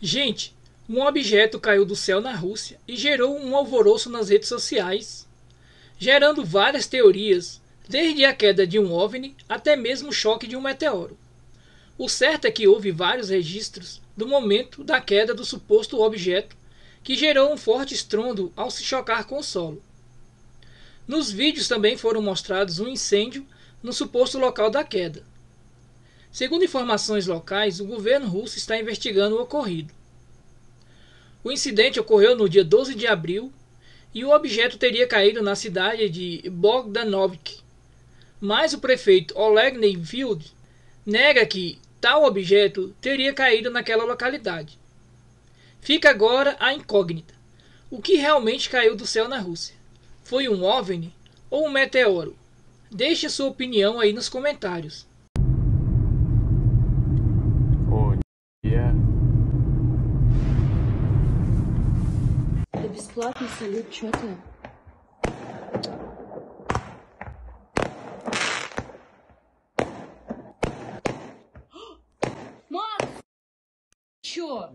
Gente, um objeto caiu do céu na Rússia e gerou um alvoroço nas redes sociais, gerando várias teorias, desde a queda de um OVNI até mesmo o choque de um meteoro. O certo é que houve vários registros do momento da queda do suposto objeto, que gerou um forte estrondo ao se chocar com o solo. Nos vídeos também foram mostrados um incêndio no suposto local da queda. Segundo informações locais, o governo russo está investigando o ocorrido. O incidente ocorreu no dia 12 de abril e o objeto teria caído na cidade de Bogdanovsk. Mas o prefeito Oleg Neyfield nega que tal objeto teria caído naquela localidade. Fica agora a incógnita: o que realmente caiu do céu na Rússia? Foi um OVNI ou um meteoro? Deixe sua opinião aí nos comentários. Это бесплатный салют, чё ты? Макс! Чё?